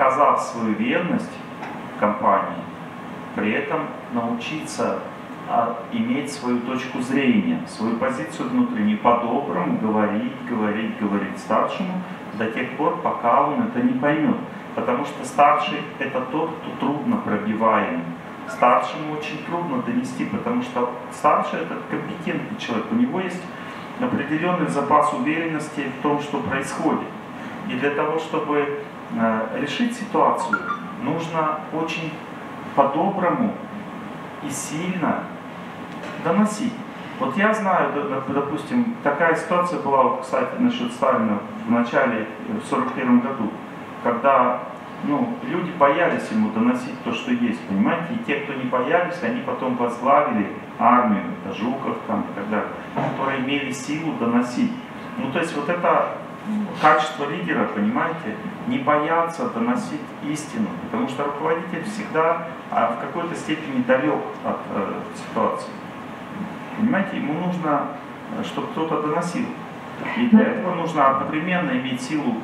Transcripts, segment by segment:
показав свою верность компании, при этом научиться а, иметь свою точку зрения, свою позицию внутреннюю, по-доброму говорить, говорить, говорить старшему до тех пор, пока он это не поймет. Потому что старший это тот, кто трудно пробиваем. Старшему очень трудно донести, потому что старший это компетентный человек, у него есть определенный запас уверенности в том, что происходит. И для того, чтобы э, решить ситуацию, нужно очень по-доброму и сильно доносить. Вот я знаю, допустим, такая ситуация была, кстати, насчет Сталина в начале, в 41 году, когда ну, люди боялись ему доносить то, что есть, понимаете? И те, кто не боялись, они потом возглавили армию, это Жуков там и так далее, которые имели силу доносить. Ну, то есть вот это качество лидера, понимаете, не бояться доносить истину, потому что руководитель всегда а, в какой-то степени далек от э, ситуации. Понимаете, ему нужно, э, чтобы кто-то доносил. И для этого нужно одновременно иметь силу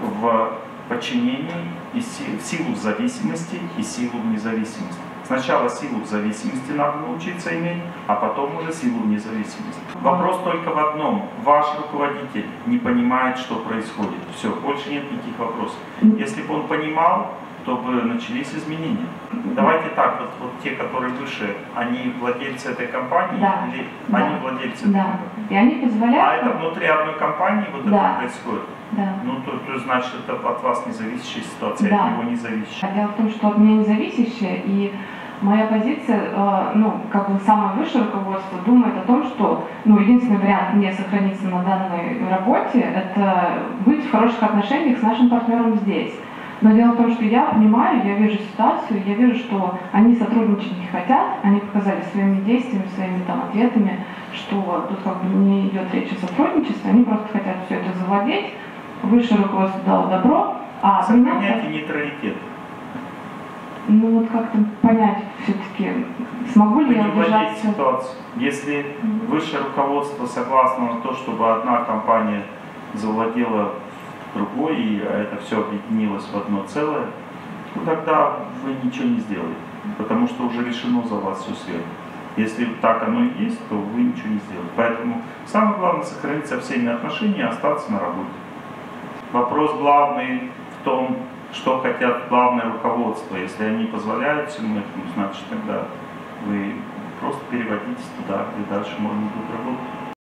в подчинении, и силу в зависимости и силу в независимости. Сначала силу зависимости надо научиться иметь, а потом уже силу независимости. Вопрос только в одном. Ваш руководитель не понимает, что происходит. Все, больше нет никаких вопросов. Если бы он понимал, то бы начались изменения. Давайте так, вот, вот те, которые выше, они владельцы этой компании да. или да. они владельцы да. этой компании? И они позволяют... А это внутри одной компании вот да. это происходит? Да. Ну, то, то значит, это от вас не зависящая ситуация, да. от него не зависящая. Дело в том, что от меня не зависящая, и моя позиция, э, ну, как бы самое высшее руководство думает о том, что, ну, единственный вариант мне сохраниться на данной работе, это быть в хороших отношениях с нашим партнером здесь. Но дело в том, что я понимаю, я вижу ситуацию, я вижу, что они сотрудничать не хотят, они показали своими действиями, своими там ответами, что тут как бы не идет речь о сотрудничестве, они просто хотят все это завладеть, высшее руководство дало добро, а Сохраняйте нейтралитет. Ну вот как-то понять все-таки, смогу ли я удержать ситуацию. Если высшее руководство согласно на то, чтобы одна компания завладела другой, и это все объединилось в одно целое, то тогда вы ничего не сделаете, потому что уже решено за вас все сверху. Если так оно и есть, то вы ничего не сделаете. Поэтому самое главное сохранить со всеми отношения и остаться на работе. Вопрос главный в том, что хотят главное руководство. Если они позволяют всему этому, значит тогда вы просто переводитесь туда, где дальше можно будет работать.